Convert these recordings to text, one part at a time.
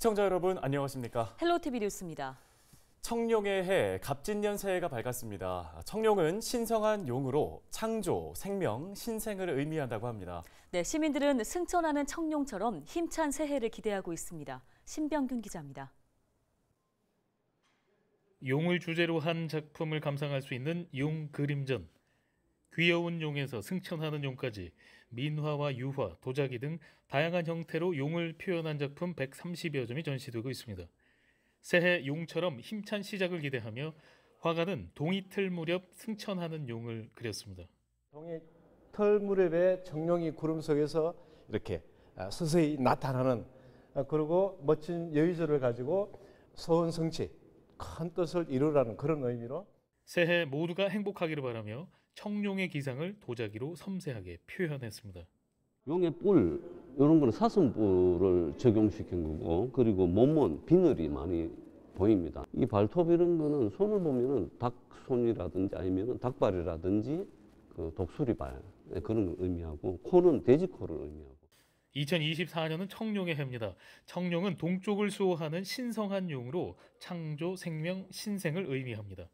시청자 여러분 안녕하십니까? 헬로티비 뉴스입니다. 청룡의 해 갑진년 새해가 밝았습니다. 청룡은 신성한 용으로 창조, 생명, 신생을 의미한다고 합니다. 네, 시민들은 승천하는 청룡처럼 힘찬 새해를 기대하고 있습니다. 신병균 기자입니다. 용을 주제로 한 작품을 감상할 수 있는 용 그림전. 귀여운 용에서 승천하는 용까지 민화와 유화, 도자기 등 다양한 형태로 용을 표현한 작품 130여 점이 전시되고 있습니다. 새해 용처럼 힘찬 시작을 기대하며 화가는 동이틀 무렵 승천하는 용을 그렸습니다. 동이 털 무렵에 청룡이 구름 속에서 이렇게 아, 서서히 나타나는 아, 그리고 멋진 여의조를 가지고 소원 성취 큰 뜻을 이루라는 그런 의미로 새해 모두가 행복하기를 바라며 청룡의 기상을 도자기로 섬세하게 표현했습니다. 용의 뿔 이런 거는 사슴뿔을 적용시킨 거고 그리고 몸은 비늘이 많이 보입니다. 이 발톱 이런 거는 손을 보면은 닭손이라든지 아니면은 닭발이라든지 그 독수리발 네, 그런 걸 의미하고 코는 돼지 코를 의미하고 2024년은 청룡의 해입니다. 청룡은 동쪽을 수호하는 신성한 용으로 창조, 생명, 신생을 의미합니다.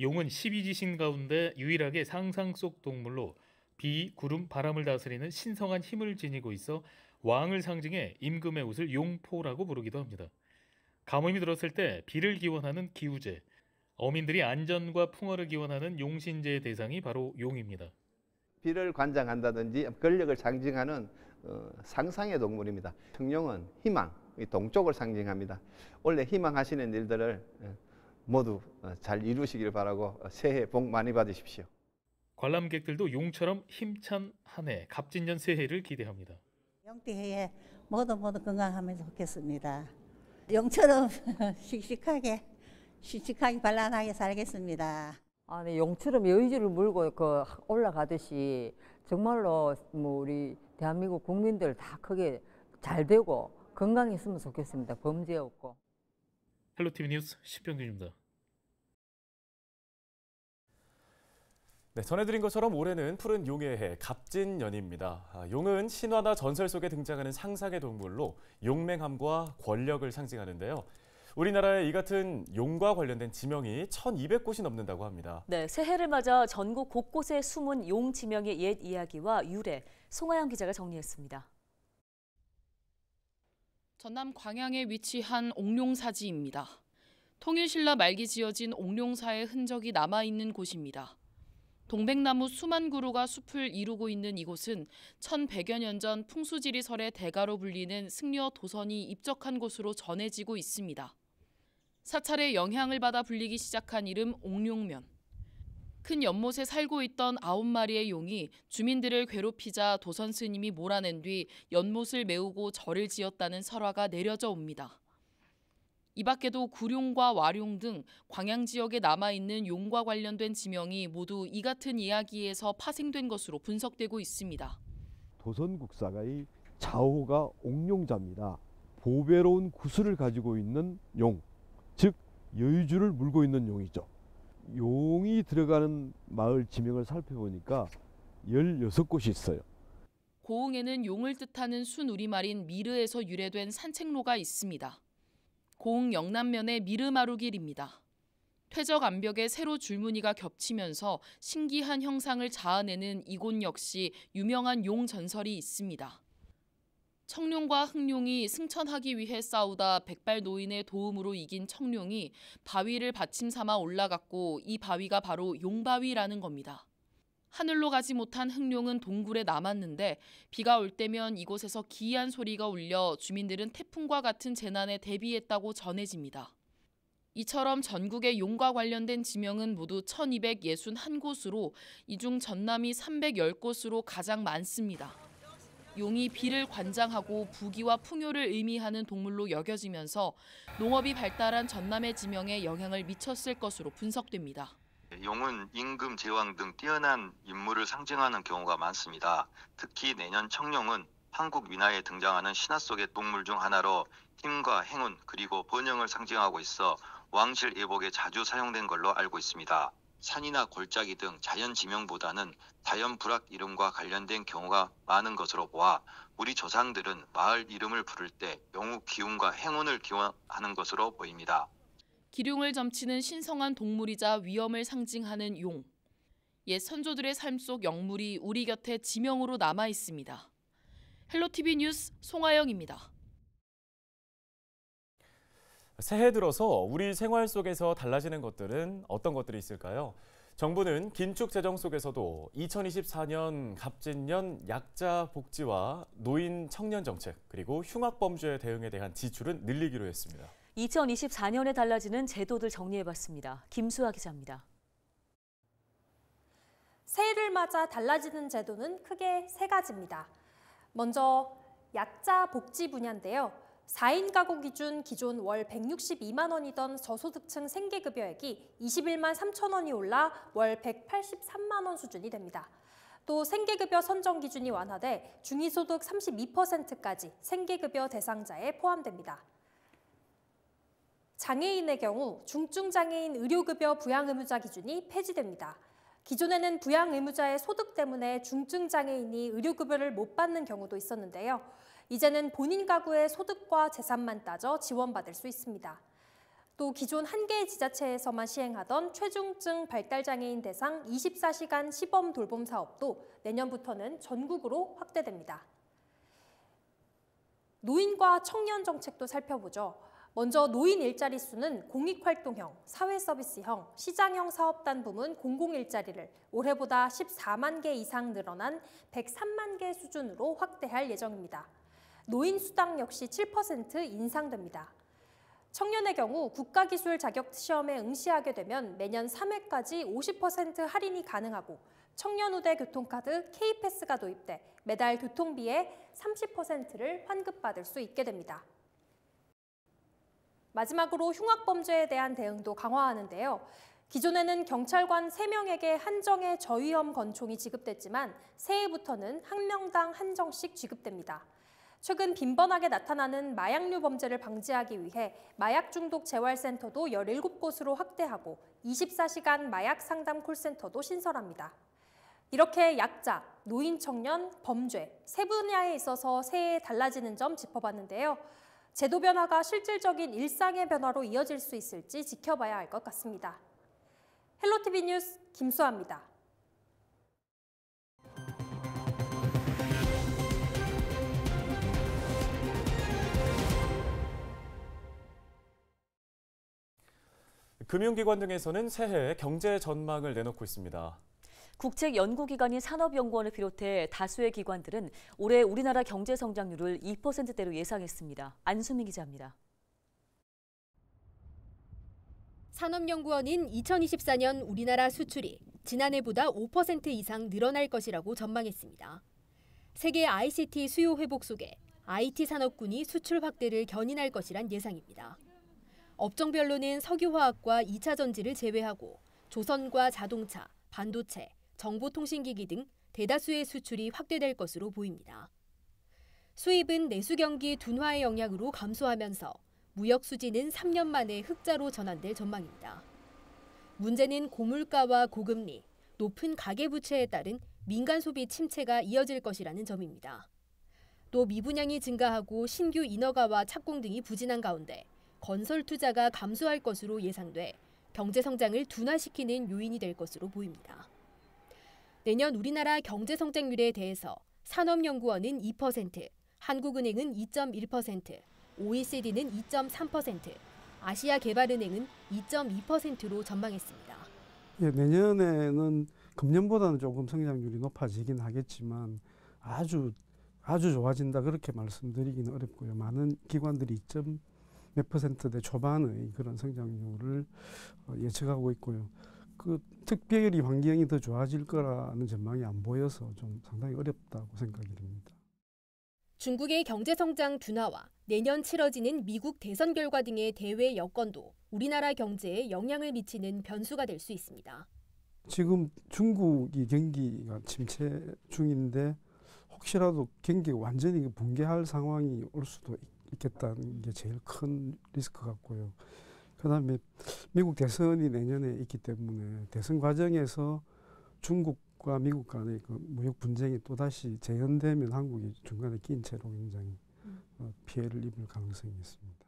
용은 12지신 가운데 유일하게 상상 속 동물로 비, 구름, 바람을 다스리는 신성한 힘을 지니고 있어 왕을 상징해 임금의 옷을 용포라고 부르기도 합니다. 가뭄이 들었을 때 비를 기원하는 기우제, 어민들이 안전과 풍어를 기원하는 용신제의 대상이 바로 용입니다. 비를 관장한다든지 권력을 상징하는 어, 상상의 동물입니다. 청룡은 희망, 동쪽을 상징합니다. 원래 희망하시는 일들을 어, 모두 어, 잘 이루시길 바라고 새해 복 많이 받으십시오. 관람객들도 용처럼 힘찬 한 해 갑진년 새해를 기대합니다. 영띠해에 모두 모두 건강하면 좋겠습니다. 용처럼 씩씩하게 씩씩하게 발랄하게 살겠습니다. 아, 네, 용처럼 여의주를 물고 그 올라가듯이 정말로 뭐 우리 대한민국 국민들 다 크게 잘 되고 건강했으면 좋겠습니다. 범죄 없고. 헬로티비 뉴스 신병균입니다. 네, 전해드린 것처럼 올해는 푸른 용의 해 갑진년입니다. 아, 용은 신화나 전설 속에 등장하는 상상의 동물로 용맹함과 권력을 상징하는데요. 우리나라에 이 같은 용과 관련된 지명이 1,200곳이 넘는다고 합니다. 네, 새해를 맞아 전국 곳곳에 숨은 용 지명의 옛 이야기와 유래, 송하영 기자가 정리했습니다. 전남 광양에 위치한 옥룡사지입니다. 통일신라 말기 지어진 옥룡사의 흔적이 남아있는 곳입니다. 동백나무 수만 그루가 숲을 이루고 있는 이곳은 1100여 년 전 풍수지리설의 대가로 불리는 승려 도선이 입적한 곳으로 전해지고 있습니다. 사찰의 영향을 받아 불리기 시작한 이름 옥룡면. 큰 연못에 살고 있던 아홉 마리의 용이 주민들을 괴롭히자 도선 스님이 몰아낸 뒤 연못을 메우고 절을 지었다는 설화가 내려져 옵니다. 이 밖에도 구룡과 와룡 등 광양 지역에 남아있는 용과 관련된 지명이 모두 이 같은 이야기에서 파생된 것으로 분석되고 있습니다. 도선국사가의 자호가 옥룡자입니다. 보배로운 구슬을 가지고 있는 용, 즉 여의주를 물고 있는 용이죠. 용이 들어가는 마을 지명을 살펴보니까 16곳이 있어요. 고흥에는 용을 뜻하는 순우리말인 미르에서 유래된 산책로가 있습니다. 고흥 영남면의 미르마루길입니다. 퇴적 암벽에 세로 줄무늬가 겹치면서 신기한 형상을 자아내는 이곳 역시 유명한 용 전설이 있습니다. 청룡과 흑룡이 승천하기 위해 싸우다 백발 노인의 도움으로 이긴 청룡이 바위를 받침 삼아 올라갔고 이 바위가 바로 용바위라는 겁니다. 하늘로 가지 못한 흑룡은 동굴에 남았는데 비가 올 때면 이곳에서 기이한 소리가 울려 주민들은 태풍과 같은 재난에 대비했다고 전해집니다. 이처럼 전국의 용과 관련된 지명은 모두 1261곳으로 이 중 전남이 310곳으로 가장 많습니다. 용이 비를 관장하고 부귀와 풍요를 의미하는 동물로 여겨지면서 농업이 발달한 전남의 지명에 영향을 미쳤을 것으로 분석됩니다. 용은 임금, 제왕 등 뛰어난 인물을 상징하는 경우가 많습니다. 특히 내년 청룡은 한국 민화에 등장하는 신화 속의 동물 중 하나로 힘과 행운 그리고 번영을 상징하고 있어 왕실 예복에 자주 사용된 걸로 알고 있습니다. 산이나 골짜기 등 자연 지명보다는 자연부락 이름과 관련된 경우가 많은 것으로 보아 우리 조상들은 마을 이름을 부를 때 용의 기운과 행운을 기원하는 것으로 보입니다. 길흉을 점치는 신성한 동물이자 위엄을 상징하는 용. 옛 선조들의 삶 속 영물이 우리 곁에 지명으로 남아 있습니다. 헬로티비 뉴스 송하영입니다. 새해 들어서 우리 생활 속에서 달라지는 것들은 어떤 것들이 있을까요? 정부는 긴축 재정 속에서도 2024년 갑진년 약자 복지와 노인 청년 정책 그리고 흉악 범죄 대응에 대한 지출은 늘리기로 했습니다. 2024년에 달라지는 제도들 정리해봤습니다. 김수아 기자입니다. 새해를 맞아 달라지는 제도는 크게 세 가지입니다. 먼저 약자 복지 분야인데요. 4인 가구 기준 기존 월 162만 원이던 저소득층 생계급여액이 21만 3천 원이 올라 월 183만 원 수준이 됩니다. 또 생계급여 선정 기준이 완화돼 중위소득 32%까지 생계급여 대상자에 포함됩니다. 장애인의 경우 중증장애인 의료급여 부양의무자 기준이 폐지됩니다. 기존에는 부양의무자의 소득 때문에 중증장애인이 의료급여를 못 받는 경우도 있었는데요. 이제는 본인 가구의 소득과 재산만 따져 지원받을 수 있습니다. 또 기존 한 개의 지자체에서만 시행하던 최중증 발달장애인 대상 24시간 시범 돌봄 사업도 내년부터는 전국으로 확대됩니다. 노인과 청년 정책도 살펴보죠. 먼저 노인 일자리 수는 공익활동형, 사회서비스형, 시장형 사업단 부문 공공일자리를 올해보다 14만 개 이상 늘어난 103만 개 수준으로 확대할 예정입니다. 노인 수당 역시 7% 인상됩니다. 청년의 경우 국가기술 자격 시험에 응시하게 되면 매년 3회까지 50% 할인이 가능하고 청년 우대 교통카드 K패스가 도입돼 매달 교통비의 30%를 환급받을 수 있게 됩니다. 마지막으로 흉악범죄에 대한 대응도 강화하는데요. 기존에는 경찰관 3명에게 한정의 저위험 권총이 지급됐지만 새해부터는 한 명당 한정씩 지급됩니다. 최근 빈번하게 나타나는 마약류 범죄를 방지하기 위해 마약 중독 재활센터도 17곳으로 확대하고 24시간 마약 상담 콜센터도 신설합니다. 이렇게 약자, 노인 청년, 범죄 세 분야에 있어서 새해 달라지는 점 짚어봤는데요. 제도 변화가 실질적인 일상의 변화로 이어질 수 있을지 지켜봐야 할 것 같습니다. 헬로티비 뉴스 김수아입니다. 금융기관 등에서는 새해 경제 전망을 내놓고 있습니다. 국책연구기관인 산업연구원을 비롯해 다수의 기관들은 올해 우리나라 경제 성장률을 2%대로 예상했습니다. 안수민 기자입니다. 산업연구원은 2024년 우리나라 수출이 지난해보다 5% 이상 늘어날 것이라고 전망했습니다. 세계 ICT 수요 회복 속에 IT 산업군이 수출 확대를 견인할 것이란 예상입니다. 업종별로는 석유화학과 2차 전지를 제외하고 조선과 자동차, 반도체, 정보통신기기 등 대다수의 수출이 확대될 것으로 보입니다. 수입은 내수 경기 둔화의 영향으로 감소하면서 무역 수지는 3년 만에 흑자로 전환될 전망입니다. 문제는 고물가와 고금리, 높은 가계부채에 따른 민간 소비 침체가 이어질 것이라는 점입니다. 또 미분양이 증가하고 신규 인허가와 착공 등이 부진한 가운데 건설 투자가 감소할 것으로 예상돼 경제 성장을 둔화시키는 요인이 될 것으로 보입니다. 내년 우리나라 경제 성장률에 대해서 산업연구원은 2%, 한국은행은 2.1%, OECD는 2.3%, 아시아개발은행은 2.2%로 전망했습니다. 예, 내년에는 금년보다는 조금 성장률이 높아지긴 하겠지만 아주 아주 좋아진다 그렇게 말씀드리기는 어렵고요. 많은 기관들이 2. 몇 퍼센트대 초반의 그런 성장률을 어, 예측하고 있고요. 그 특별히 환경이 더 좋아질 거라는 전망이 안 보여서 좀 상당히 어렵다고 생각이 됩니다. 중국의 경제 성장 둔화와 내년 치러지는 미국 대선 결과 등의 대외 여건도 우리나라 경제에 영향을 미치는 변수가 될 수 있습니다. 지금 중국이 경기가 침체 중인데 혹시라도 경기가 완전히 붕괴할 상황이 올 수도 있겠다는 게 제일 큰 리스크 같고요. 그다음에 미국 대선이 내년에 있기 때문에 대선 과정에서 중국과 미국 간의 그 무역 분쟁이 또 다시 재현되면 한국이 중간에 낀 채로 굉장히 어, 피해를 입을 가능성이 있습니다.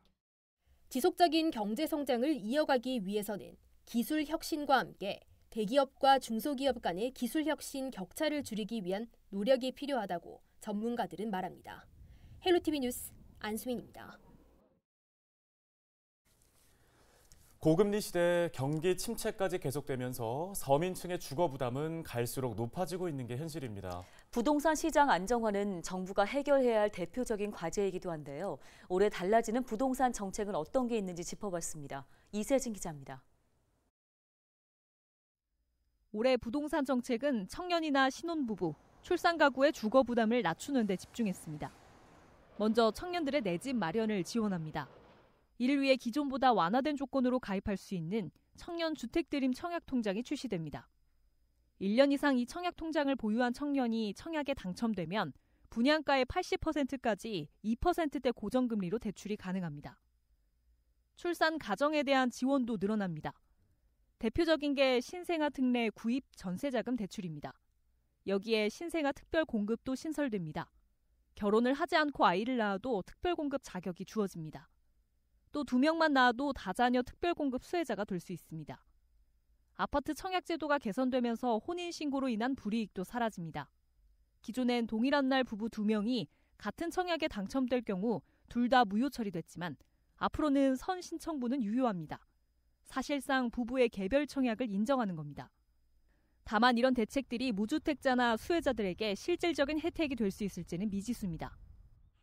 지속적인 경제 성장을 이어가기 위해서는 기술 혁신과 함께 대기업과 중소기업 간의 기술 혁신 격차를 줄이기 위한 노력이 필요하다고 전문가들은 말합니다. 헬로티비 뉴스 안수민입니다. 고금리 시대 경기 침체까지 계속되면서 서민층의 주거 부담은 갈수록 높아지고 있는 게 현실입니다. 부동산 시장 안정화는 정부가 해결해야 할 대표적인 과제이기도 한데요. 올해 달라지는 부동산 정책은 어떤 게 있는지 짚어봤습니다. 이세진 기자입니다. 올해 부동산 정책은 청년이나 신혼부부, 출산 가구의 주거 부담을 낮추는 데 집중했습니다. 먼저 청년들의 내 집 마련을 지원합니다. 이를 위해 기존보다 완화된 조건으로 가입할 수 있는 청년 주택드림 청약 통장이 출시됩니다. 1년 이상 이 청약 통장을 보유한 청년이 청약에 당첨되면 분양가의 80%까지 2%대 고정금리로 대출이 가능합니다. 출산 가정에 대한 지원도 늘어납니다. 대표적인 게 신생아 특례 구입 전세자금 대출입니다. 여기에 신생아 특별 공급도 신설됩니다. 결혼을 하지 않고 아이를 낳아도 특별 공급 자격이 주어집니다. 또 두 명만 낳아도 다자녀 특별 공급 수혜자가 될 수 있습니다. 아파트 청약 제도가 개선되면서 혼인 신고로 인한 불이익도 사라집니다. 기존엔 동일한 날 부부 두 명이 같은 청약에 당첨될 경우 둘 다 무효 처리됐지만 앞으로는 선 신청분은 유효합니다. 사실상 부부의 개별 청약을 인정하는 겁니다. 다만 이런 대책들이 무주택자나 수혜자들에게 실질적인 혜택이 될 수 있을지는 미지수입니다.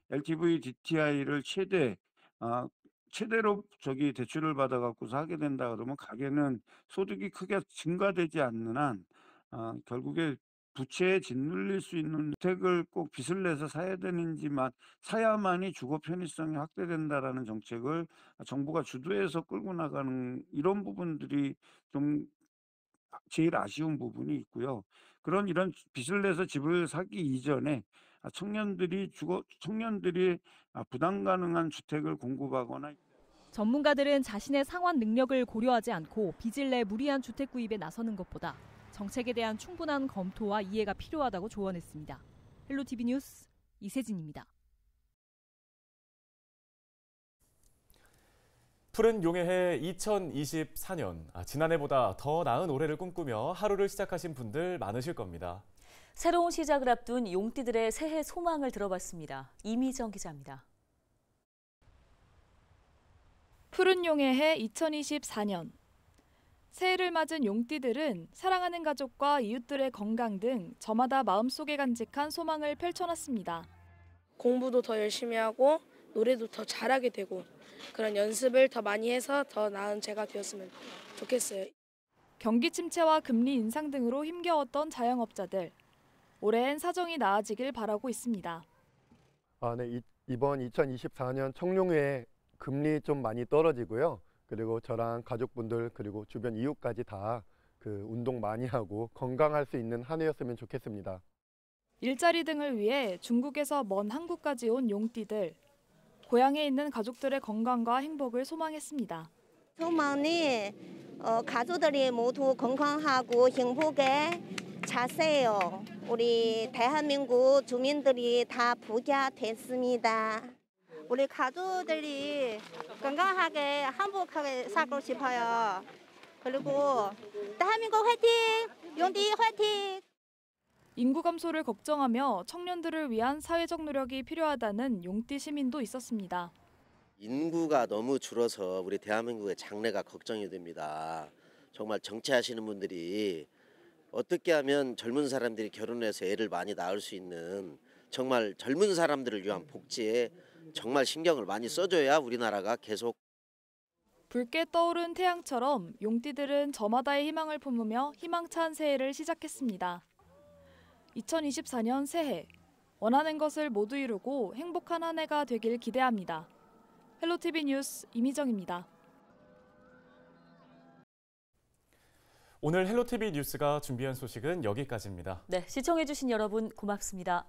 LTV DTI를 최대 아, 최대로 저기 대출을 받아 갖고서 하게 된다 그러면 가게는 소득이 크게 증가되지 않는 한 아, 결국에 부채에 짓눌릴 수 있는 주택을 꼭 빚을 내서 사야 되는지만 사야만이 주거 편의성이 확대된다라는 정책을 정부가 주도해서 끌고 나가는 이런 부분들이 좀 제일 아쉬운 부분이 있고요. 그런 이런 빚을 내서 집을 사기 이전에 청년들이 주거 청년들이 부담 가능한 주택을 공급하거나 전문가들은 자신의 상환 능력을 고려하지 않고 빚을 내 무리한 주택 구입에 나서는 것보다 정책에 대한 충분한 검토와 이해가 필요하다고 조언했습니다. 헬로티비 뉴스 이세진입니다. 푸른 용의 해 2024년 아, 지난해보다 더 나은 올해를 꿈꾸며 하루를 시작하신 분들 많으실 겁니다. 새로운 시작을 앞둔 용띠들의 새해 소망을 들어봤습니다. 이미정 기자입니다. 푸른 용의 해 2024년 새해를 맞은 용띠들은 사랑하는 가족과 이웃들의 건강 등 저마다 마음속에 간직한 소망을 펼쳐놨습니다. 공부도 더 열심히 하고 노래도 더 잘하게 되고 그런 연습을 더 많이 해서 더 나은 제가 되었으면 좋겠어요. 경기 침체와 금리 인상 등으로 힘겨웠던 자영업자들. 올해엔 사정이 나아지길 바라고 있습니다. 아, 네. 이, 이번 2024년 청룡회 금리 좀 많이 떨어지고요. 그리고 저랑 가족분들 그리고 주변 이웃까지 다 그 운동 많이 하고 건강할 수 있는 한 해였으면 좋겠습니다. 일자리 등을 위해 중국에서 먼 한국까지 온 용띠들. 고향에 있는 가족들의 건강과 행복을 소망했습니다. 소망은 어, 가족들이 모두 건강하고 행복에 자세요. 우리 대한민국 주민들이 다 부자 됐습니다. 우리 가족들이 건강하게 행복하게 살고 싶어요. 그리고 대한민국 화이팅! 용디 화이팅! 인구 감소를 걱정하며 청년들을 위한 사회적 노력이 필요하다는 용띠 시민도 있었습니다. 인구가 너무 줄어서 우리 대한민국의 장래가 걱정이 됩니다. 정말 정치하시는 분들이 어떻게 하면 젊은 사람들이 결혼해서 애를 많이 낳을 수 있는 정말 젊은 사람들을 위한 복지에 정말 신경을 많이 써줘야 우리나라가 계속 붉게 떠오른 태양처럼 용띠들은 저마다의 희망을 품으며 희망찬 새해를 시작했습니다. 2024년 새해 원하는 것을 모두 이루고 행복한 한 해가 되길 기대합니다. 헬로티비 뉴스 이미정입니다. 오늘 헬로티비 뉴스가 준비한 소식은 여기까지입니다. 네, 시청해주신 여러분 고맙습니다.